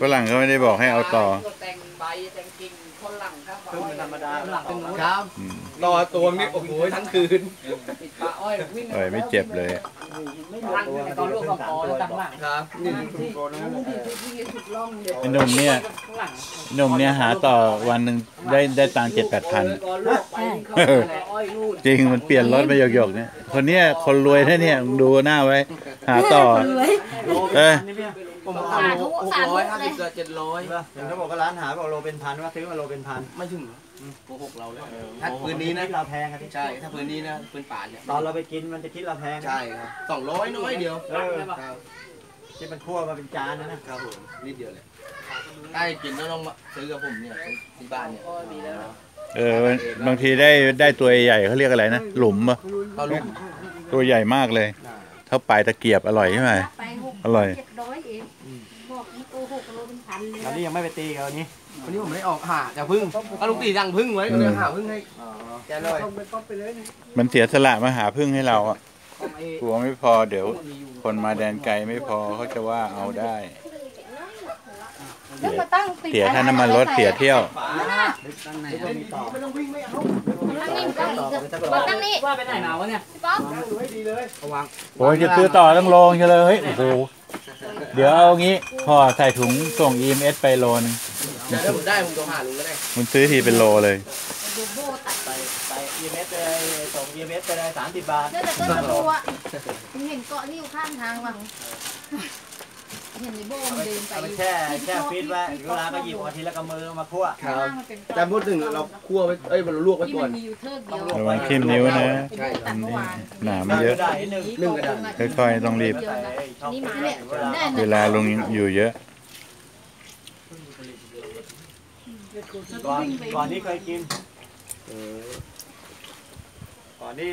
ฝรั่งก็ไม่ได้บอกให้เอาต่อแต่งใบแต่งกิ่งคนหลังครับครึ่งธรรมดาหลังเป็นนู้นครับอืมต่อตัวนี่โอ้โหทั้งคืนปิดปลาอ้อยวิ่งเอ้ยไม่เจ็บเลยตั้งแต่ตอนลูกของคอแล้วตั้งหลังครับนี่ที่ที่ที่สุดล่องเด็ดไอ้หนุ่มเนี่ยข้างหลังหนุ่มเนี่ยหาต่อวันหนึ่งได้ได้ตังค์เจ็ดแปดพันก่อนลูกไปเข้าไปอ้อยรูดจริงมันเปลี่ยนรถมาหยกๆเนี่ยคนเนี้ยคนรวยแท้เนี่ยมึงดูหน้าไว้ หาต่อเอ้ย ผมเอาโลหกร้อยห้าสิบเจ็ดร้อยเห็นเขาบอกว่าร้านหาบอกโลเป็นพันว่าซื้อมาโลเป็นพันไม่ถึงโกหกเราเลยถ้าพื้นนี้นะเราแพงกันที่ใช่ถ้าพื้นนี้นะพื้นป่าเนี่ยตอนเราไปกินมันจะคิดเราแพงใช่ครับสองร้อยน้อยเดียวเออครับที่มันคั่วมาเป็นจานนะนะครับผมนิดเดียวเลยถ้าจะกินก็ต้องมาซื้อกับผมเนี่ยที่บ้านเนี่ยอ้อยมีแล้วเออบางทีได้ได้ตัวใหญ่เขาเรียกอะไรนะหลุมอะก็ลูกตัวใหญ่มากเลยเท่าปลายตะเกียบอร่อยใช่ไหมไปหกอร่อย อนนี้ยังไม่ไปตีกันวันนี้วันนี้ผมไม่ได้ออกหาจากพึ่งก็ลุงตีสั่งพึ่งไว้ก็เลยหาพึ่งให้แกเลยต้องไปก็ไปเลยมันเสียสละมาหาพึ่งให้เราอะของไอ้กลัวไม่พอเดี๋ยวคนมาแดนไกลไม่พอเขาจะว่าเอาได้แล้วมาตั้งติดเสียค่าน้ำมันรถเสียเที่ยวตั้งไหนไม่มีต่อตั้งนี่ตั้งนี่ตั้งนี่ว่าไปไหนมาวะเนี่ยพี่ป๊อประวังโอ้ยจะซื้อต่อต้องโลงเฉยเลยเฮ้ยโอ้โห เดี๋ยวเอางี้พอใส่ถุงส่ง EMS ไปโลนึงเดี๋ยวถ้าผมได้ผมโทรหาลุงก็ได้มันซื้อทีเป็นโลเลยดูโบตัดไปไป EMS ไปส่ง EMS ไปเลยสามสิบบาทเดี๋ยวแต่ต้นตะปูอะมึงเห็นเกาะนี่อยู่ข้างทางมั้ง เห็นในโบมันเดินไปเอาไปแช่แช่ฟรีซไว้เวลาก็หยิบเอาทีละกำมือมาคั่วข้างล่างมันเป็นแต่พูดถึงเราคั่วไว้เอ้ยมันลวกไว้ที่ก่อมันน มีอยู่เทิดเดียวระวังทิ่มนิ้วนะ ใช่ตัดเมื่อวานหนามันเยอะ ได้นิดนึงนึ่งก็ได้ค่อยๆต้องรีบนี่มาเนี่ยแน่นเวลาลงอยู่เยอะ ก่อนก่อนนี้เคยกินก่อนที่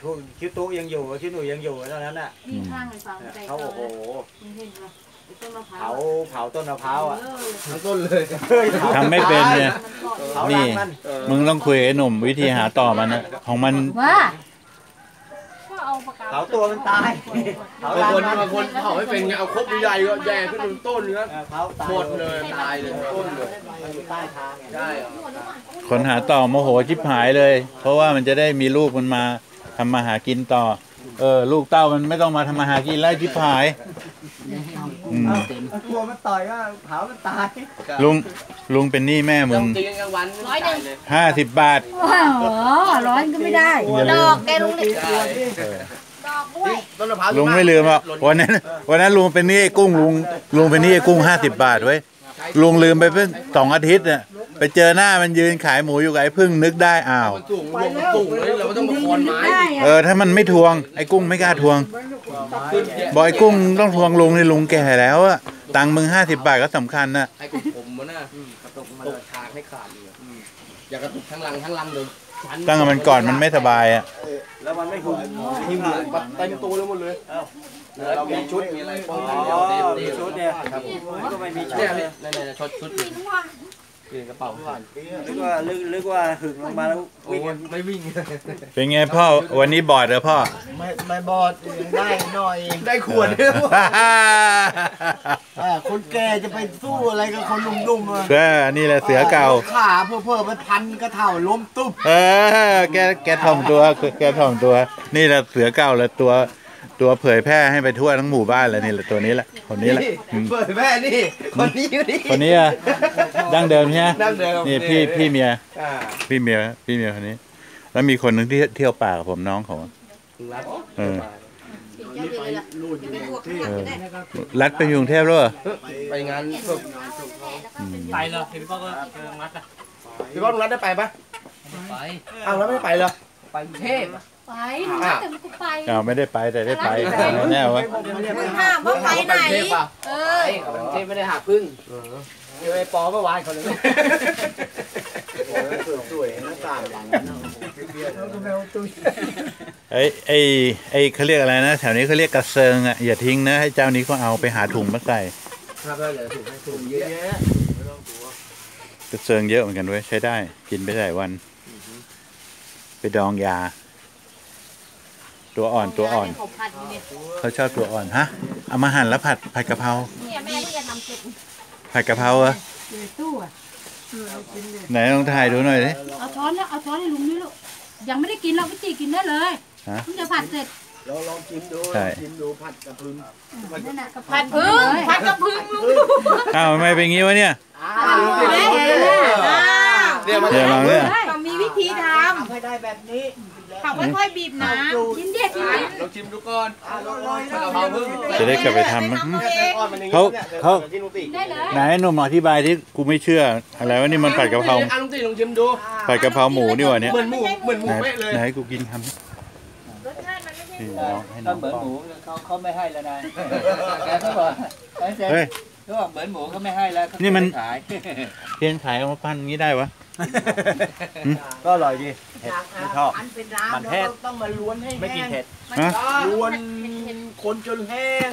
ชุคิวตู้ยังอยู่คิวหนูยังอยู่ตอนนั้นน่ะนี่ข้างในฟาร์มใจเขาเก่าโอ้โหมึงเห็นปะ ไอ้ต้นมะพร้าเผาวเผาต้นมะพร้าวอะทั้งต้นเลยทำไม่เป็นเนี่ยเผานี่ รังมันมึงต้องคุยกับไอ้หนุ่มวิธีหาต่อมันนะของมันว่าก็เอาปากกาเผาตัวมันตายเผาบางรังคนมันบางคนเผาไม่เป็นไงเอาครบใหญ่ๆก็แย่ขึ้นบนต้นเนื้อ เออเผาตายหมดเลยตายเลย ต้นเลยมันอยู่ใต้ทางไงใช่เหรอคนหาต่อโมโหชิบหายเลย เพราะว่ามันจะได้มีลูกมันมาทำมาหากินต่อ เออ ลูกเต้ามันไม่ต้องมาทำมาหากินแล้วชิบหาย อืมมันกลัวมันต่อยก็เผามันตายลุงลุงเป็นหนี้แม่มึต้องงตีกันกลางวันไม่จ่ายเลยห้าสิบบาทว้าวร้อยก็ไม่ได้อย่าลืดมอกแกลุงนี่ใช่ดอกด้วยต้นมะพร้าวลุงไม่ลืมหรอกวันนั้นวันนั้นลุงเป็นหนี้ไอ้กุ้งลุงลุงเป็นหนี้ไอ้กุ้งห้าสิบบาทไว้ยลุงลืมไปเพิ่งสองอาทิตย์น่ะไปเจอหน้ามันยืนขายหมูอยู่กับไอ้พึ่งนึกได้อ้าวมันสูงรวมมันสูงเลยเราก็ต้องมาคอนไม้ดิเออถ้ามันไม่ทวงไอ้กุ้งไม่กล้าทวงขึ้นแย่ บอกไอ้กุ้งต้องทวงลุงนี่ลุงแก่แล้วอะตังค์มึงห้าสิบบาทก็สำคัญนะให้กลุ่มผมมันน่ะตกทางให้ขาดเลยอยากกระตุกทั้งลังทั้งลังเลยตั้งแต่มันก่อนมันไม่สบายอะแล้วมันไม่คุ้มทิ่มเลยปัดเต็มตัวเลยหมดเลยเรามีชุดมีอะไรป้องกันอ๋อเดี๋ยวมีเดี๋ยวชุดเนี่ยครับมันก็ไม่มีชุดเนี่ยเนี่ยนี่นี่ชุดชุดอยู่อยู่ในกระเป๋านึกว่าลึกลึกว่าหึงลงมาแล้วโอ้วิ่งยไม่วิ่งเป็นไงพ่อวันนี้บอดเหรอพ่อ ไม่ไม่บอดได้หน่อยได้ขวดเนี่ยอ่าคนแก่จะไปสู้อะไรกับคนหนุ่มๆอะเออนี่แหละเสือเก่า ขาเพื่อเพื่อไปพันกระเถ่าล้มตุ๊บเออ แกแกถ่อมตัวแกถ่อมตัว นี่แหละเสือเก่าแล้วตัว ตัวเผยแพร่ให้ไปทั่วทั้งหมู่บ้านเลยนี่แหละตัวนี้แหละคนนี้แหละอืมเปิดแม่นี่คนนี้อยู่นี่ คนนี้อะดั้งเดิมใช่ไหมดั้งเดิมนี่พี่ พี่เมียอ่าพี่เมียพี่เมียคนนี้ แล้วมีคนหนึ่งที่เที่ยวป่ากับผมน้องเขา รัดเออเจ้าเดียวเลยล่ะจะเป็นพวกขยะก็ได้รัดไปอยู่กรุงเทพแล้วเหรอไปงานศพไปเลยเห็นพ่อก็เจอมัดอะพี่ก้องรัดได้ไปปะไปอ้าวแล้วไม่ไปเหรอไปกรุงเทพอะไปแต่มันก็ไปอ้าวไม่ได้ไปแต่ได้ไปแน่วะมึงถามว่าไปไหนเทพป่ะเอไปอกรุงเทพไม่ได้หาพึ่งเจอไอ้ปอเมื่อวานเขาเลยสวยๆหน้าต่างหลัง ไอ้ไอ้ไอ้เขาเรียกอะไรนะแถวนี้เขาเรียกกระเซิงอะอย่าทิ้งนะให้เจ้านี้ก็เอาไปหาถุงมาใส่ครับแล้วเดี๋ยวถูกให้ถูกเยอะแยะกระเซิงเยอะเหมือนกันเว้ยใช้ได้กินไปได้วัน ไปดองยา ตัวอ่อนตัวอ่อน เขาผัดอยู่เนี่ยเขาชอบตัวอ่อนฮะเอามาหั่นแล้วผัดผัดกะเพราเนี่ยแม่ที่จะทำเสร็จผัดกะเพราเหรออยู่ในตู้อะไหนลองถ่ายดูหน่อยดิเอาช้อนแล้วเอาช้อนให้ลุงนี่ลูกยังไม่ได้กินเราพี่จีกินได้เลย ฮะ เพิ่งจะผัดเสร็จเราลองชิมดูใช่ ลองชิมดูผัดกระพึงนั่นน่ะกะผัดพึ่งผัดกะพึ่งลุงอ้าวทำไมเป็นงี้วะเนี่ย อ้าวเห็นอ้าวเดี๋ยวมาเดี๋ยวลองเนี่ยเขามีวิธีททำให้ได้แบบนี้ำเขาค่อยๆบีบน้ำกินเด็ดกินเด็ดลองชิมดูก่อนอะลองลองกะเพราพึ่งจะได้กลับไปทำมั้งก้อนมันอย่างเขานี้เนี่ยเขาที่ลุงตีได้เลยไหนหนุ่มอธิบายที่กูไม่เชื่อ อะไรวะนี่มันผัดกะเพราอะลุงตีลองชิมดู ผัดกะเพราหมูนี่หว่าเนี่ยเหมือนหมูเหมือนหมูไหนเป๊ะเลยไหนให้กูกินคำนี้ร สชาติมันไม่ใช่นี่หมูน้องให้น้ก็องเหมือนป้อหง มูเขาเขาไม่ให้แล้วนะแกเขาบอกไอ้เจ๊เฮ้ย เขาบอกเหมือนหมูเขาไม่ให้แล้วเขานี่มัน ขายเทียนขายเอามาปั้นอย่างนี้ได้วะ ก็อร่อยดีเผ็ดไม่ชอบ อันเป็นน้ำมันเผ็ดเราต้องมาล้วนให้ไม่กินแห้งเผ็ดฮะล้วนคนจนแห้ง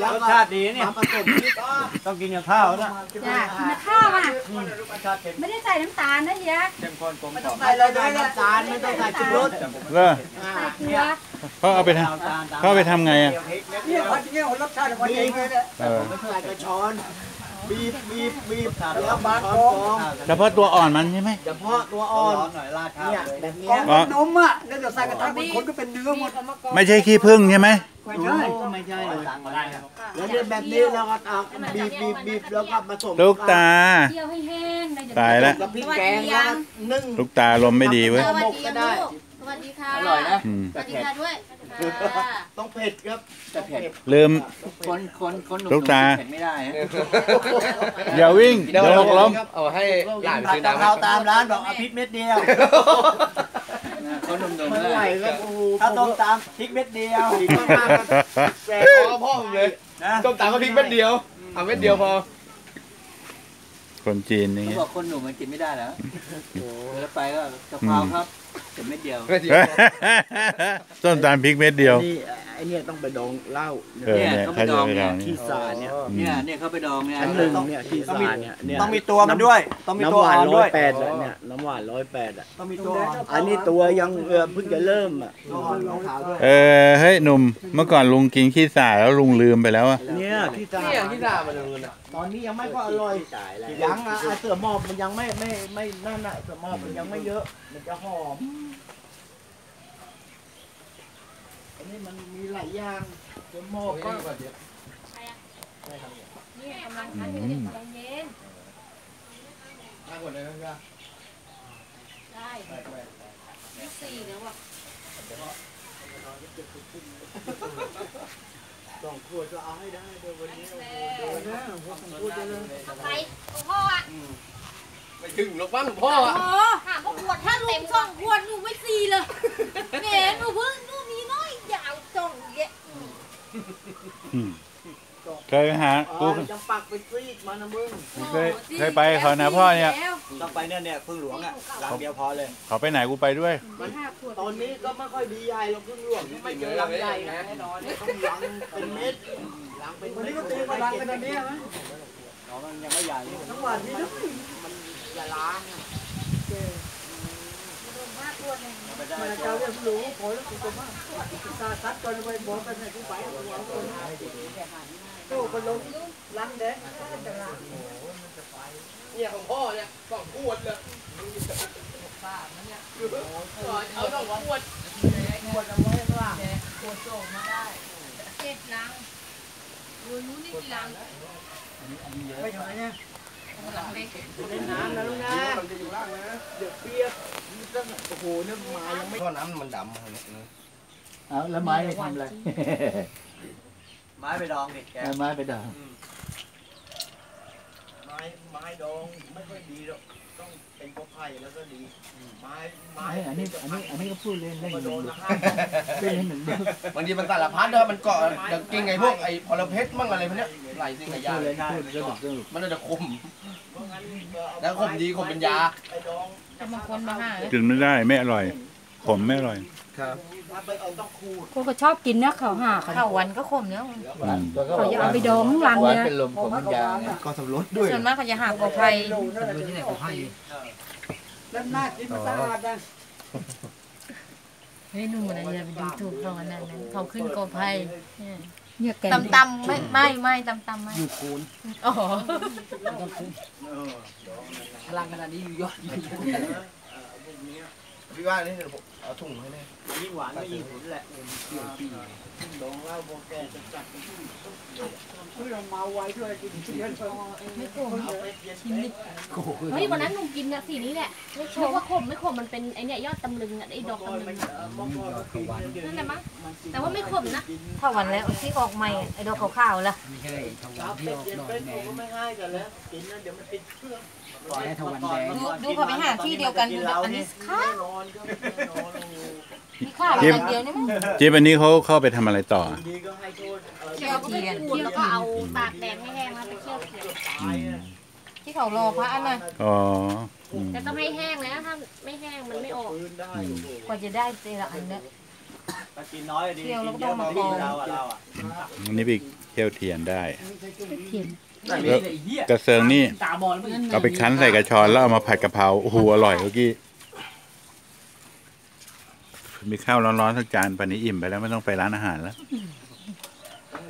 แล้วรสก็ชาติดีเนี่ย มาผสมนี่ก็ต้องกินกับข้าวนะจ้ะกินข้าวอะรสชาติเค็มไม่ได้ใส่น้ำตาลนะเฮียเข้มข้นกลมกล่อมใส่เลยด้วยน้ำตาลไม่ต้องใส่ชูรสเอออ่าใส่เกลือ เขาเอาไปทำเขาเอาไปทำไงอะเนี่ยคนเนี่ยรสชาติคนเองเลยเนี่ยเออใส่กระชอนบีบบีบบีบแล้วบางกองเฉพาะตัวอ่อนมันใช่ไหมเฉพาะตัวอ่อนร้อนหน่อยราดข้าวเนี่ยเลยแบบเนี้กยองนมอะแล้วเดี๋ยวใส่กระทะบางคนก็เป็นเนื้อหมดไม่ใช่ขี้ผึ้งใช่ไหมไม่ใช่ไม่ใช่เลยแล้วเนี่ยแบบนี้เราก็เอาบีบบีบบีบแล้วก็ผสมลูกตาเคี่ยวให้แห้งเลยเดี๋วตายแล้วกับพริกแกงแล้วก็นึ่งลูกตาลมไม่ดีเว้ยสวัสดีค่ะลูกส วัสดีค่ะอร่อยนะ อืม สวัสดีค่ะด้วยค่ะต้องเผ็ดครับจะเผ็ดลืม คนคนคนหนุ่มลูกตา เผ็ดไม่ได้ฮะอย่าวิ่งเดี๋ยวหกล้มเอาให้หลานผัดซื้อกะน้ำเพราตามร้านบอกเอาพริกเม็ดเดียวคนหนุ่มๆไม่ไม่ไหวได้ครับโอ้โหถ้าต้มตามพริกเม็ดเดียวพริกมากๆก็แกงพอพ่อผมเลยต้มตำก็พริกเม็ดเดียวเอาเม็ดเดียวพอคนจีนอย่างเขาเงี้ยบอกคนหนุ่มมันกินไม่ได้แล้วแล้วไปก็กะเพราครับ แต่เม็ดเดียวเม็ดเดียว ต้นตาลพริกเม็ดเดียว นี่ ไอเนี่ยต้องไปดองเหล้าเออเนี่ยเขาจะไปทำที่นี่สาเนี่ยเนี่ยเนี่ยเขาไปดองเนี่ยชั้นหนึ่งเนี่ยที่สาเนี่ยเนี่ยต้องมีตัวมันด้วย ต้องมีน้ำตัวหวาอ่นอนร้ด้อวยยแปดแล้วเนี่ยน้ำหวานร้อยแปดอะต้องมีตัวอ่อนอันนี้ตัวยังเออเพิ่งจะเริ่มอะตัวอ่อนขาวๆด้วยเออเฮ้ยหนุ่มเมื่อก่อนลุงกินขี้สาแล้วลุงลืมไปแล้วอะเนี่ยที่สานี่อย่างที่ด่ามาเลยนะตอนนี้ยังไม่ก็อร่อยยังอะอะเสือหมอบมันยังไม่ไม่ไม่นั่นอะเสือหมอบมันยังไม่เยอะ มันจะหอม อันนี้มันมีหลายอย่างเสือหมอบก็นี่กำลังทานอยู่เนี่ยใจเย็นทางหมดเลยนะได้ยี่สิบสี่แล้วอะสองขวดก็เอาให้ได้เดี๋ยววันนี้โอ้โหเดี๋ยวนะพูดจะเลยเอาไปหลวงพ่ออะไม่ถึงหรอกบ้างพ่อโอ้อะโหถามว่าขวดถ้าลุงสองขวดหนูไม่สี่เลยแหมหนูเพิ่ง เยอะอืมเคยไปหาอ๋กูอจะปักไปซีกมานะมึงเคยเคยไปเขานะพ่อเนี่ยแล้วต้องไปเนี่ยเนี่ยพึ่งหลวงอะหลังเดียวพอเลยเขาไปไหนกูไปด้วยมันห้าขวดตอนนี้ก็ไม่ค่อยดีใหญ่เราเพิ่งหลวงไม่เจอลำใหญ่นะแน่นอนต้องลังเป็นเม็ดลังเป็นวันเม็นี้ดก็ตีมาลังกันตอนนี้ไหมอ๋อมันยังไม่ใหญ่ทั้งวันนี้นะอย่าล้างอะห้าขวดเลยไม่ได้มาเจ้าเรื่อง หลวงขอแล้วกูก็มาตาซัดก่อนไปบอกกันให้กูไปเอาหัวคนโต้นลงลังเด้เนี่ยของพ่อเนี่ยสองขวดเลยเอาสองขวดเจ็ดลังดูนู้นนี่กี่ลังไปทำไมเนี่ย นน้ำนะลูกนะมันจะอยู่ล่างนะเดือดเปียกนี่ต้องโอ้โหเนี่ยมายังไม่ท่อน้ำมันดำเลยเอาแล้วไม้ไปทำอะไรไม้ไปดองดิแกเอาไม้ไปดองไม้ไม้ดองไม่ค่อยดีหรอก ต้องเป็นกระไผ่แล้วก็ดีไม้ไม้ไม้อันนี้อันนี้อันนี้ก็พูดเล่นเล่นมาหโดนึ่งนดูนะเล่นให้หนึ่งดูบางทีมันสารพัดเด้อมันเกาะอย่างกิ่งไอ้พวกไอ้พลเพชรมั่งอะไรพวกเนี้ยหลายสิ่งหลายอย่างพูดเล่นพูดสนุกสนุกมันน่าจะคมแล้วคมดีคมเป็นยาไปดองจะมาคนมาหากินไม่ได้ไม่อร่อย ผมไม่อร่อยถ้าไปเอาต้องขูดพวกก็ชอบกินนะเขาหาข้าววันก็ขมเนาะอืมเขาจะเอาไปดองข้างหลังหวานเนี่ยเป็นลมผมเป็นยาก็สำรสด้วยส่วนมากเขาจะหากอไผ่ดูที่ไหนเขาให้แล้วหน้ากินมันสะอาดนะเฮ้ยหนูนะอย่าไปดูถูกเขาอันนั้นนะเขาขึ้นกอไผ่เนี่ยเนี่ยแกงตำตำๆไม่ไม่ไม่ตำตำๆไม่อยู่คูณอ๋อพลังขนาดนี้อยู่ยอดอยู่ พี่ว่านี่เดี๋ยวผมเอาถุงให้แน่ยิ่งหวานก็ยิ่งขุนแหละดองเหล้าโบแกจะจัดเป็นที่เพื่อมาไว้ด้วยกินเที่ยงเพิ่มไม่โกงเอาไปเย็นชิมดิโอ้โหเฮ้ยวันนั้นลุงกินอะสีนี้แหละไม่ชอบว่าขมไม่ขมมันเป็นไอเนี่ยยอดตำลึงอะไอดอกตำลึงอะนั่นแหละมั้งแต่ว่าไม่ขมนะถ้าวันแล้วที่ออกใหม่ไอ้ดอกขาวๆล่ะไม่ใช่ทครัวับนที่เป็ดออกเย็นดอกเป็นแดผมงก็ไม่ให้กันแล้วกินนะเดี๋ยวมันติดเครื่องปล่อยให้ทวันแดงดูดูเขาไปหาที่เดียวกันดูแบบอันนี้ข้าวนอนก็ไม่นอนโอ้โหมีข้าวอันเดียวนี่มั้งเจี๊ยบอันนี้เขาเข้าไปทำอะไรต่อ ดีก็ให้โทษเออเคี่ยวก็ไปขูดแล้วก็เอาตากแดดให้แห้งแล้วไปเคี่ยวเขียวตายอะที่เขารอพระอันน่ะอ๋ออืมแต่ต้องให้แห้งแล้วถ้าไม่แห้งมันไม่ออกปืนได้โอ้โหกว่าจะได้แต่ละอันเนี่ยถ้ากินน้อยดีเคี่ยวแล้วกินก็เยต้ออะงมามาวิ่งกรองเราอะเราอะอันนี้ไปเคี่ยวเทียนได้เทียนนั่นนี่ไอ้เหี้ยกระเซิงนี่ตาบอลมึง เอาไปคั้นใส่กระชอนแล้วเอามาผัดกะเพราโอ้โหอร่อยเมื่อกี้ มีข้าวร้อนๆสักจานปันนี้อิ่มไปแล้วไม่ต้องไปร้านอาหารแล้ว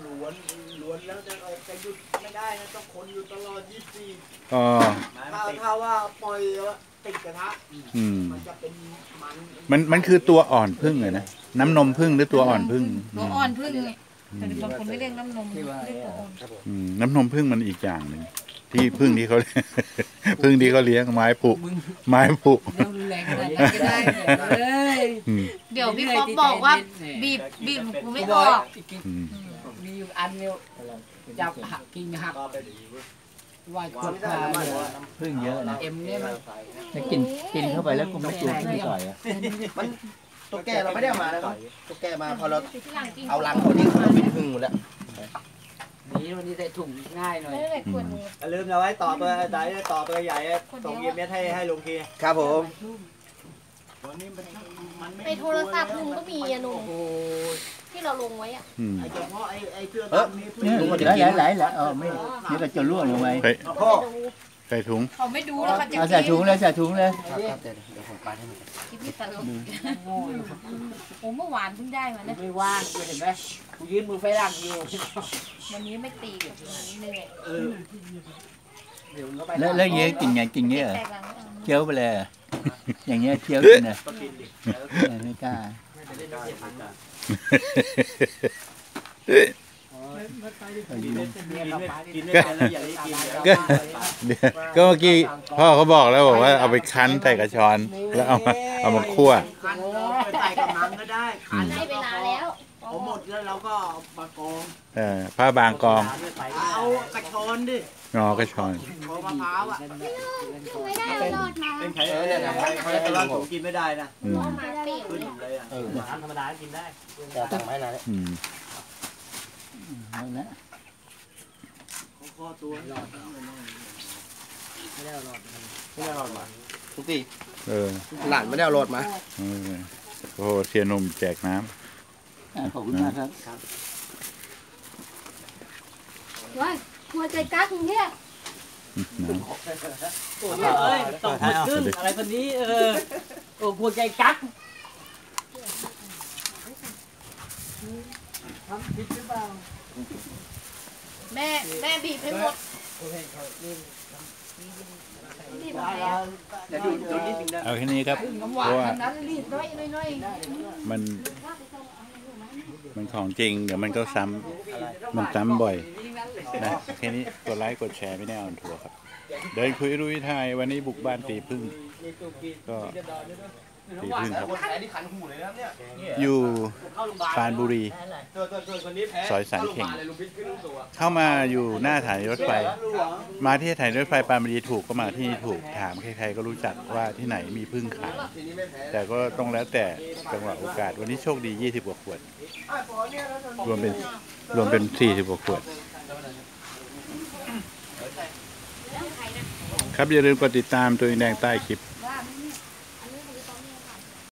ล้วนล้วนแล้วจะเอาจะหยุดไม่ได้นะต้องคนอยู่ตลอด24อ๋อถ้าถ้าว่าปล่อยแล้วติดกระทะอืมมันจะเป็นมันมันมันคือตัวอ่อนพึ่งเลยนะน้ำนมพึ่งหรือตัวอ่อนพึ่งตัวอ่อนพึ่งไง แต่บางคนไม่เรียกน้ำนมเรียกตัวอ่อนอืมน้ำนมพึ่งมันอีกอย่างหนึ่งที่พึ่งที่เขาพึ่งที่เขาเลี้ยงไม้ผุไม้ผุเรื่องรุนแรงขนาดนั้นก็ได้เฮ้ยอืมเดี๋ยวพี่ป๊อปบอกว่าบีบบีบกูไม่ออกอืมมีอยู่อันเดียวจับหักกิ่งหักก็เป็นอย่างนี้เว้ยไหวกดพาเลยพึ่งเยอะนะเอ็มเนี่ยมันถ้ากินกินเข้าไปแล้วกูไม่กลัวพึ่งต่อยอะ ตัวแก่เราไม่ได้เอามานะครับตัวแก่มาพอเราที่หลังกินเอาลังเขานี่เขาเป็นพึ่งหมดแล้วนี้วันนี้ใส่ถุงง่ายหน่อยไม่ได้ควรอย่าลืมนะไว้ต่อตัวใหญ่ต่อตัวใหญ่ส่งเย็นเม็ดให้ให้ลุงคีครับผมในโทรศัพท์ลุงก็มีอะหนุ่มที่เราลงไว้อะอืมไอ้เฉพาะไอ้ไอ้เสื้อเออดำนี่เนี่ยไหลไหลไหลไหลเออไม่นี่ก็จะล่วงลงไปใส่พ่อ ใส่ถุงเขาไม่ดูแล้วเขาจะเอาใส่ถุงเลยใส่ถุงเลยกินที่ตลกโอ้เมื่อวานเพิ่งได้มาเนี่ยไม่ว่างเห็นไหมกูยืนมือไฟล่างอยู่วันนี้ไม่ตีกับวันนี้เหนื่อยเดี๋ยวก็ไปแล้วแล้วเงี้ยกินไงกินเงี้ยเหรอแตกหลังไม่เอาเคี้ยวไปเลยเหรอ อย่างเงี้ยเคี้ยวกินนะก็กินดิไม่กล้ากินไม่กินไม่กินไม่เป็นแล้วอย่าได้ กินก็เดี๋ยวก็เมื่อกี้พ่อเขาบอกแล้วบอกว่าเอาไปคั้นใส่กระชอน แล้วเอามาเอามาคั่วคันไปใส่กับน้ำก็ได้คันให้เวลาแล้วพอหมดแล้วเราก็เอามากองเออผ้าบางกองเอากระชอนดิงอกระชอนพอมะพร้าวอะไม่ได้รอดมาเป็นไข่เนี่ยนะไข่ตลอดผมกินไม่ได้นะอืมมาเปรี้ยวขึ้นเนี่ยเลยอะเออธรรมดากินได้แต่ตั้งไม้นานอืม เอาละข้อตัวไม่ได้หรอกไม่ได้รอดมาทุกทีเออหลานไม่ได้เอารอดมาเออโอ้โหเทียนนมแจกน้อะขอบคุณมากครับว้ายหัวใจกั๊กมึงเนี่ยำน้ำโอ้ยเอ้ยต้องพูดขึ้นอะไรคนนี้ เออ โอ้พวกใจกั๊ก แม่แม่บีบให้หมดบีบหมดแล้ว เดี๋ยวดูดนิดนึงนะเอาแค่นี้ครับ เพราะว่านั้นรีดน้อยน้อยมันมันของจริงเดี๋ยวมันก็ซ้ำมันซ้ำบ่อยนะแค่นี้กดไลค์กดแชร์ไม่แน่ออนทัวร์ครับ เดินคุยรุยไทยวันนี้บุกบ้านตีพึ่งก็ ตีพึ่งครับคนแพ้ที่ขันหูเลยนะเนี่ยอยู่ปรานบุรีตัวตัวตัวคนนี้แพ้ซอยสันเข่งเลยลุงพิษขึ้นลุงตัวเข้ามาอยู่หน้าสถานีรถไฟ มาที่สถานีรถไฟปรานบุรีถูกก็มาที่นี่ถูกถามใครๆก็รู้จักว่าที่ไหนมีพึ่งขายทีนี้ไม่แพ้แต่ก็ต้องแล้วแต่จังหวะโอกาส วันนี้โชคดี 20กว่าขวด รวมเป็นรวมเป็น 40กว่าขวด ครับอย่าลืมกดติดตามตัวแดงใต้คลิป